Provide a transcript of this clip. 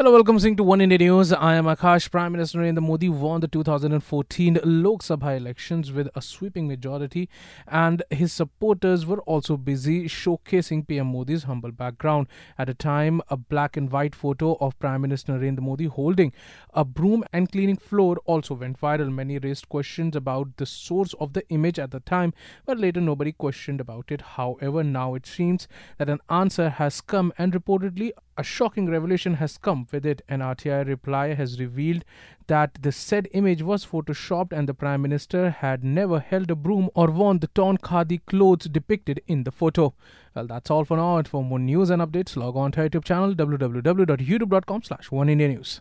Hello, welcome to Oneindia News. I am Akash. Prime Minister Narendra Modi won the 2014 Lok Sabha elections with a sweeping majority, and his supporters were also busy showcasing PM Modi's humble background. At a time, a black and white photo of Prime Minister Narendra Modi holding a broom and cleaning floor also went viral. Many raised questions about the source of the image at the time, but later nobody questioned about it. However, now it seems that an answer has come, and reportedly a shocking revelation has come with it. An RTI reply has revealed that the said image was photoshopped and the Prime Minister had never held a broom or worn the torn khadi clothes depicted in the photo. Well, that's all for now. And for more news and updates, log on to our YouTube channel www.youtube.com slash Oneindia News.